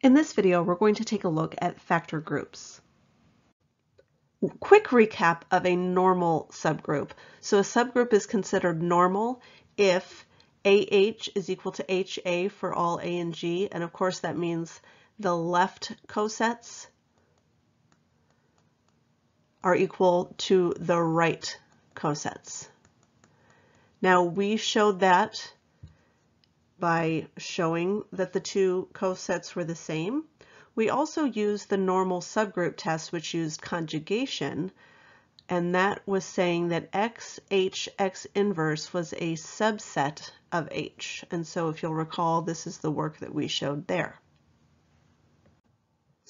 In this video, we're going to take a look at factor groups. Quick recap of a normal subgroup. So a subgroup is considered normal if AH is equal to HA for all A and G, and of course that means the left cosets are equal to the right cosets. Now we showed that by showing that the two cosets were the same. We also used the normal subgroup test, which used conjugation, and that was saying that x, h, x inverse was a subset of h. And so if you'll recall, this is the work that we showed there.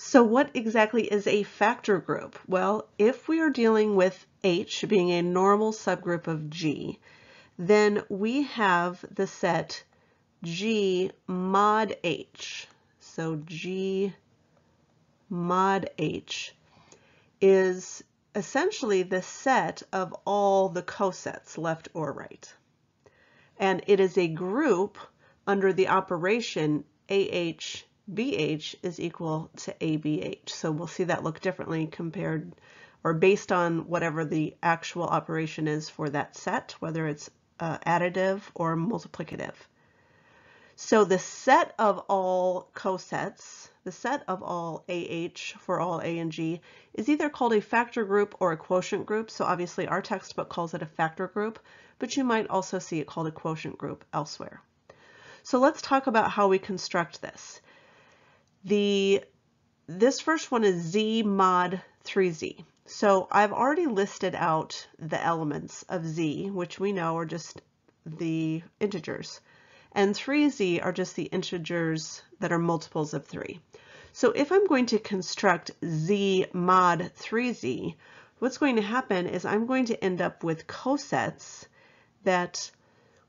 So what exactly is a factor group? Well, if we are dealing with H being a normal subgroup of G, then we have the set G mod H. So G mod H is essentially the set of all the cosets, left or right. And it is a group under the operation AH BH is equal to ABH. So we'll see that look differently compared or based on whatever the actual operation is for that set, whether it's uh, additive or multiplicative. So the set of all cosets, the set of all AH for all A and G is either called a factor group or a quotient group. So obviously our textbook calls it a factor group, but you might also see it called a quotient group elsewhere. So let's talk about how we construct this. The This first one is Z mod 3Z. So I've already listed out the elements of Z, which we know are just the integers and 3z are just the integers that are multiples of 3. So if I'm going to construct z mod 3z, what's going to happen is I'm going to end up with cosets that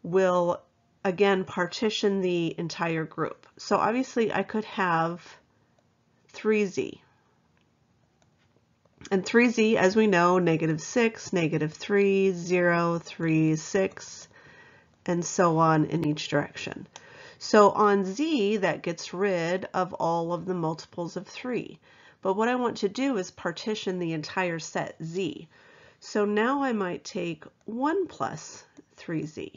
will again partition the entire group. So obviously I could have 3z. And 3z, as we know, negative 6, negative 3, 0, 3, 6, and so on in each direction. So on Z, that gets rid of all of the multiples of 3. But what I want to do is partition the entire set Z. So now I might take 1 plus 3Z.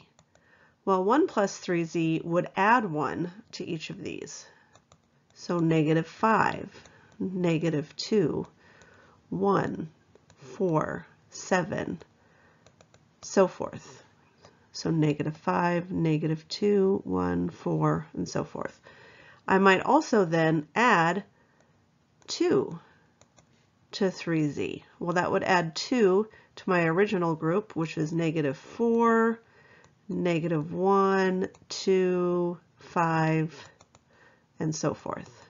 Well, 1 plus 3Z would add 1 to each of these. So negative 5, negative 2, 1, 4, 7, so forth. So negative 5, negative 2, 1, 4, and so forth. I might also then add 2 to 3z. Well, that would add 2 to my original group, which is negative 4, negative 1, 2, 5, and so forth.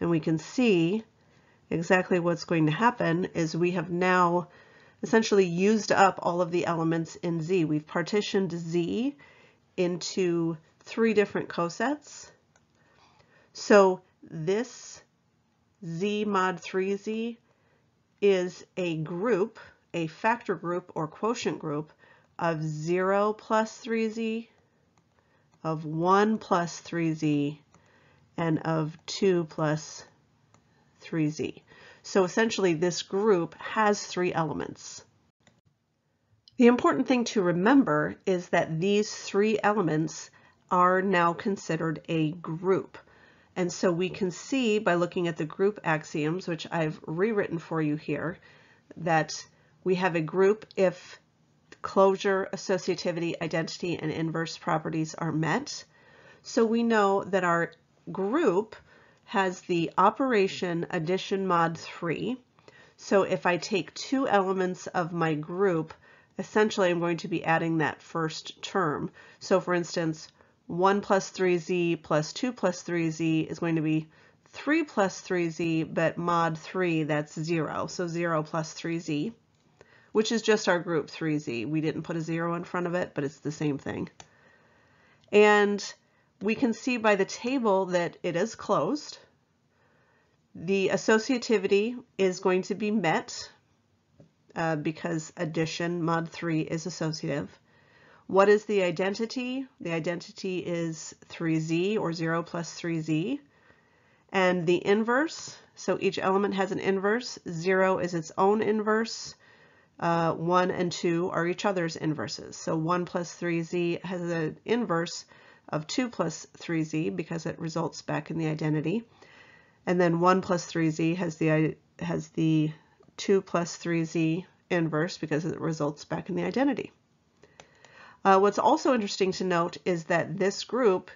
And we can see exactly what's going to happen is we have now essentially used up all of the elements in Z. We've partitioned Z into three different cosets. So this Z mod 3Z is a group, a factor group or quotient group of 0 plus 3Z, of 1 plus 3Z, and of 2 plus 3Z. So essentially this group has three elements. The important thing to remember is that these three elements are now considered a group. And so we can see by looking at the group axioms, which I've rewritten for you here, that we have a group if closure, associativity, identity, and inverse properties are met. So we know that our group has the operation addition mod 3. So if I take two elements of my group, essentially I'm going to be adding that first term. So for instance, 1 plus 3z plus 2 plus 3z is going to be 3 plus 3z, but mod 3, that's 0. So 0 plus 3z, which is just our group 3z. We didn't put a 0 in front of it, but it's the same thing. And we can see by the table that it is closed. The associativity is going to be met uh, because addition mod 3 is associative. What is the identity? The identity is 3z or 0 plus 3z. And the inverse, so each element has an inverse. 0 is its own inverse. Uh, 1 and 2 are each other's inverses. So 1 plus 3z has an inverse of 2 plus 3z because it results back in the identity. And then 1 plus 3z has the, has the 2 plus 3z inverse because it results back in the identity. Uh, what's also interesting to note is that this group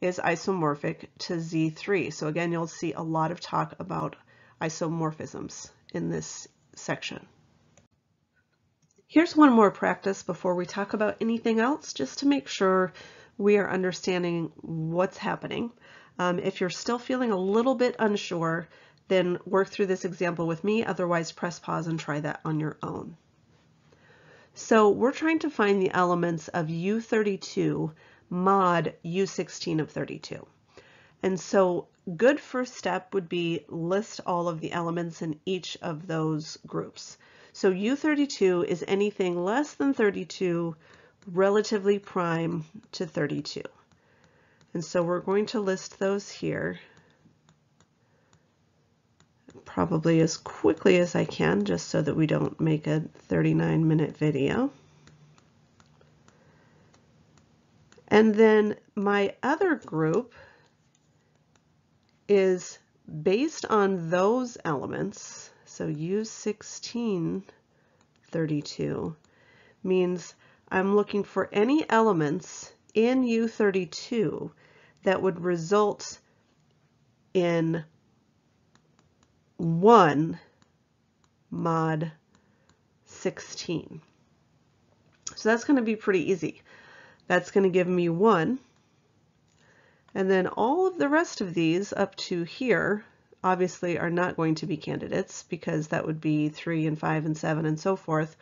is isomorphic to Z3. So again, you'll see a lot of talk about isomorphisms in this section. Here's one more practice before we talk about anything else, just to make sure we are understanding what's happening. Um, if you're still feeling a little bit unsure, then work through this example with me. Otherwise, press pause and try that on your own. So we're trying to find the elements of U32 mod U16 of 32. And so good first step would be list all of the elements in each of those groups. So U32 is anything less than 32 relatively prime to 32. And so we're going to list those here probably as quickly as I can just so that we don't make a 39 minute video. And then my other group is based on those elements. So U16 32 means I'm looking for any elements in U32 that would result in 1 mod 16. So that's going to be pretty easy. That's going to give me 1. And then all of the rest of these up to here obviously are not going to be candidates because that would be 3 and 5 and 7 and so forth.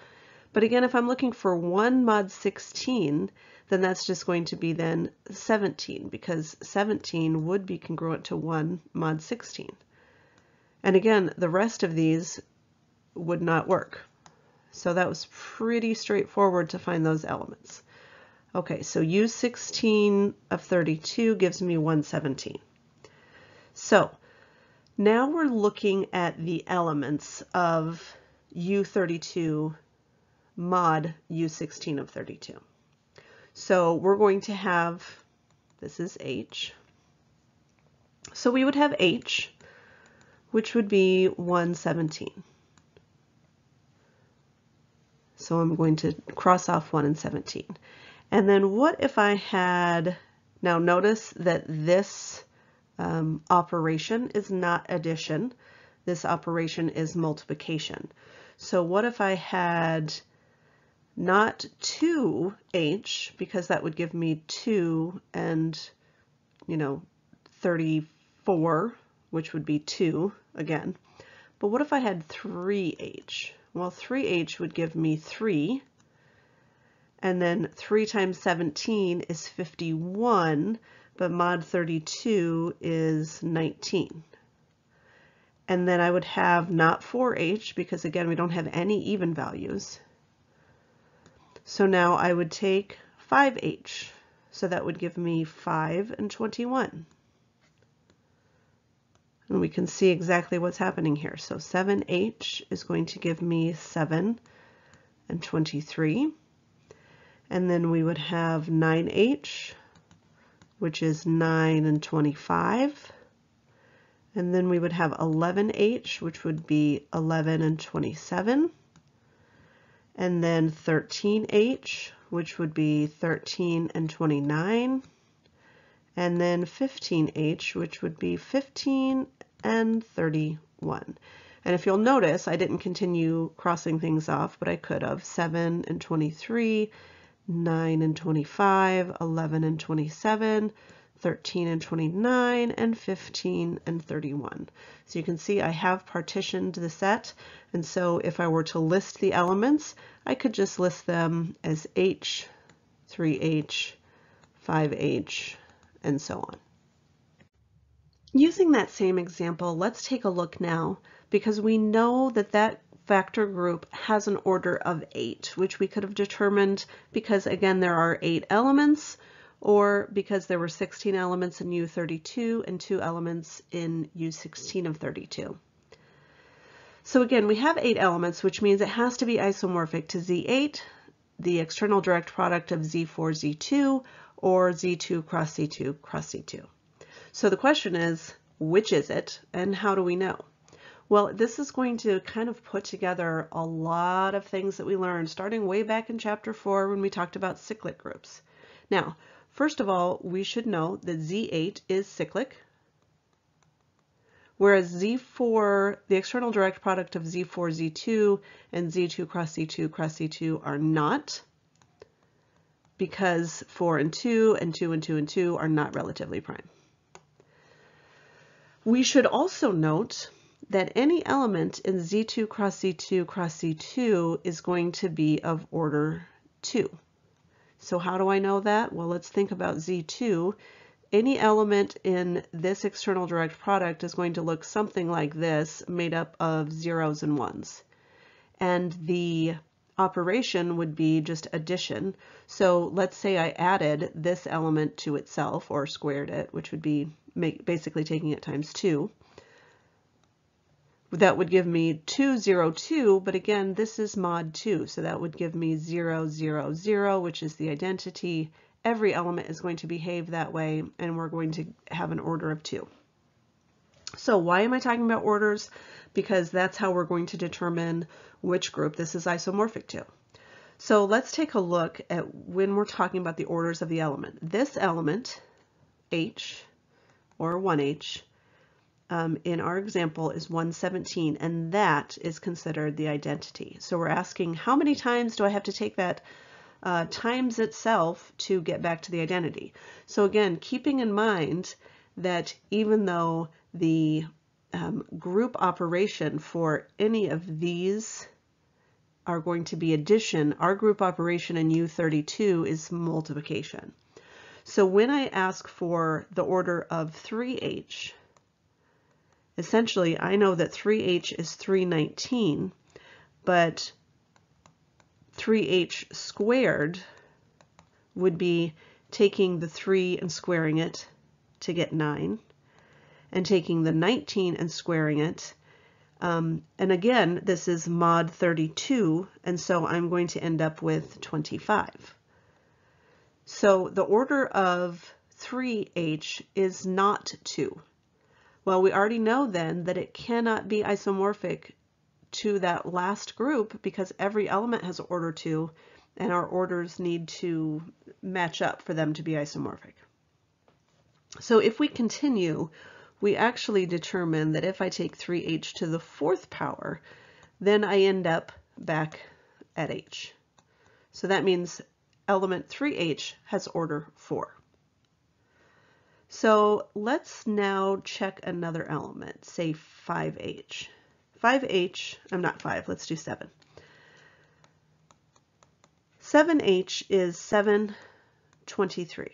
But again, if I'm looking for 1 mod 16, then that's just going to be then 17 because 17 would be congruent to 1 mod 16. And again, the rest of these would not work. So that was pretty straightforward to find those elements. Okay, so U16 of 32 gives me 117. So now we're looking at the elements of U32 mod U16 of 32. So we're going to have, this is H. So we would have H, which would be 117. So I'm going to cross off 1 and 17. And then what if I had, now notice that this um, operation is not addition. This operation is multiplication. So what if I had not 2h, because that would give me 2 and, you know, 34, which would be 2 again. But what if I had 3h? Well, 3h would give me 3, and then 3 times 17 is 51, but mod 32 is 19. And then I would have not 4h, because again, we don't have any even values. So now I would take 5h. So that would give me 5 and 21. And we can see exactly what's happening here. So 7h is going to give me 7 and 23. And then we would have 9h, which is 9 and 25. And then we would have 11h, which would be 11 and 27. And then 13h, which would be 13 and 29. And then 15h, which would be 15 and 31. And if you'll notice, I didn't continue crossing things off, but I could have 7 and 23, 9 and 25, 11 and 27, 13 and 29, and 15 and 31. So you can see I have partitioned the set, and so if I were to list the elements, I could just list them as H, 3H, 5H, and so on. Using that same example, let's take a look now because we know that that factor group has an order of eight, which we could have determined because again, there are eight elements. Or because there were 16 elements in U32 and two elements in U16 of 32. So again, we have eight elements, which means it has to be isomorphic to Z8, the external direct product of Z4, Z2, or Z2 cross Z2 cross Z2. So the question is, which is it, and how do we know? Well, this is going to kind of put together a lot of things that we learned starting way back in chapter 4 when we talked about cyclic groups. Now, first of all, we should know that Z8 is cyclic, whereas Z4, the external direct product of Z4, Z2, and Z2 cross Z2 cross Z2 are not, because 4 and 2 and 2 and 2 and 2 are not relatively prime. We should also note that any element in Z2 cross Z2 cross Z2 is going to be of order 2. So how do I know that? Well, let's think about Z2. Any element in this external direct product is going to look something like this, made up of zeros and ones. And the operation would be just addition. So let's say I added this element to itself, or squared it, which would be basically taking it times 2 that would give me 202, but again, this is mod 2, so that would give me 0, 0, 0, which is the identity. Every element is going to behave that way, and we're going to have an order of 2. So why am I talking about orders? Because that's how we're going to determine which group this is isomorphic to. So let's take a look at when we're talking about the orders of the element. This element, H, or 1H, um, in our example is 117, and that is considered the identity. So we're asking how many times do I have to take that uh, times itself to get back to the identity. So again, keeping in mind that even though the um, group operation for any of these are going to be addition, our group operation in U32 is multiplication. So when I ask for the order of 3H, essentially I know that 3h is 319, but 3h squared would be taking the 3 and squaring it to get 9, and taking the 19 and squaring it. Um, and again, this is mod 32, and so I'm going to end up with 25. So the order of 3h is not 2. Well, we already know then that it cannot be isomorphic to that last group because every element has order 2 and our orders need to match up for them to be isomorphic. So if we continue, we actually determine that if I take 3h to the fourth power, then I end up back at h. So that means element 3h has order 4. So let's now check another element, say 5H. 5H, I'm not 5, let's do 7. 7H is 723.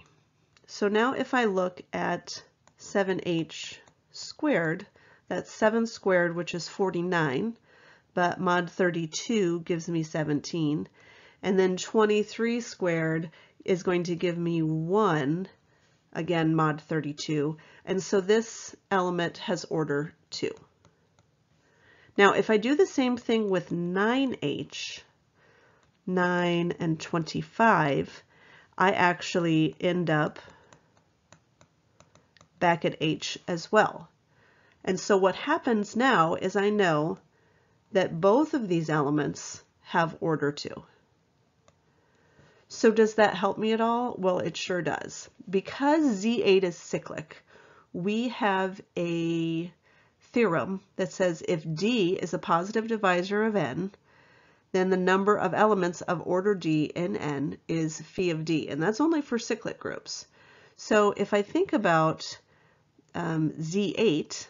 So now if I look at 7H squared, that's 7 squared, which is 49, but mod 32 gives me 17. And then 23 squared is going to give me 1, again mod 32, and so this element has order 2. Now if I do the same thing with 9h, 9 and 25, I actually end up back at h as well. And so what happens now is I know that both of these elements have order 2. So does that help me at all? Well, it sure does. Because Z8 is cyclic, we have a theorem that says if D is a positive divisor of N, then the number of elements of order D in N is phi of D, and that's only for cyclic groups. So if I think about um, Z8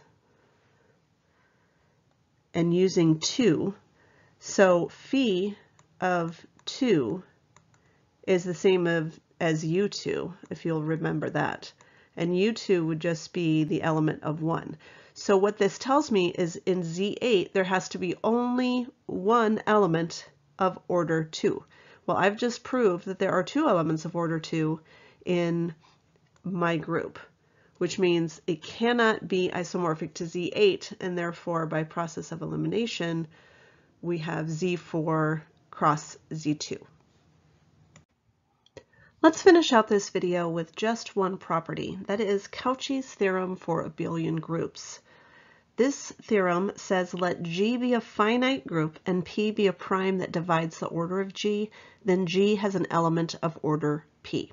and using 2, so phi of 2 is the same of, as U2, if you'll remember that. And U2 would just be the element of 1. So what this tells me is in Z8, there has to be only one element of order 2. Well, I've just proved that there are two elements of order 2 in my group, which means it cannot be isomorphic to Z8, and therefore by process of elimination, we have Z4 cross Z2. Let's finish out this video with just one property, that is Cauchy's theorem for abelian groups. This theorem says let G be a finite group and P be a prime that divides the order of G, then G has an element of order P.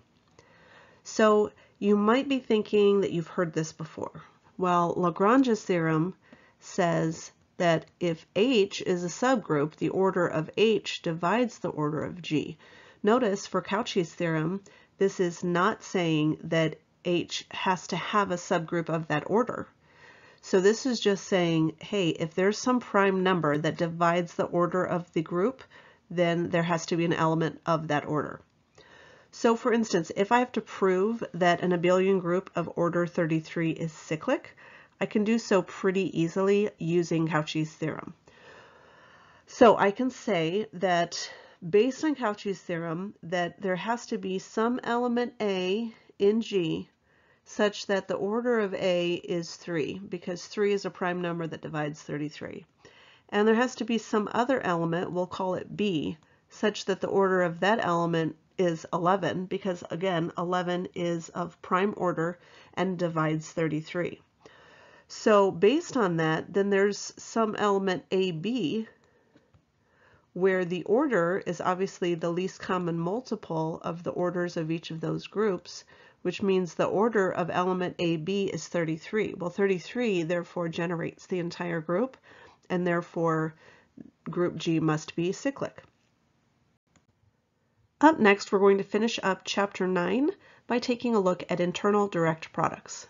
So you might be thinking that you've heard this before. Well, Lagrange's theorem says that if H is a subgroup, the order of H divides the order of G. Notice for Cauchy's theorem, this is not saying that H has to have a subgroup of that order. So this is just saying, hey, if there's some prime number that divides the order of the group, then there has to be an element of that order. So for instance, if I have to prove that an abelian group of order 33 is cyclic, I can do so pretty easily using Cauchy's theorem. So I can say that based on Cauchy's theorem that there has to be some element A in G such that the order of A is 3, because 3 is a prime number that divides 33. And there has to be some other element, we'll call it B, such that the order of that element is 11, because again, 11 is of prime order and divides 33. So based on that, then there's some element AB where the order is obviously the least common multiple of the orders of each of those groups, which means the order of element AB is 33. Well, 33 therefore generates the entire group, and therefore group G must be cyclic. Up next, we're going to finish up chapter 9 by taking a look at internal direct products.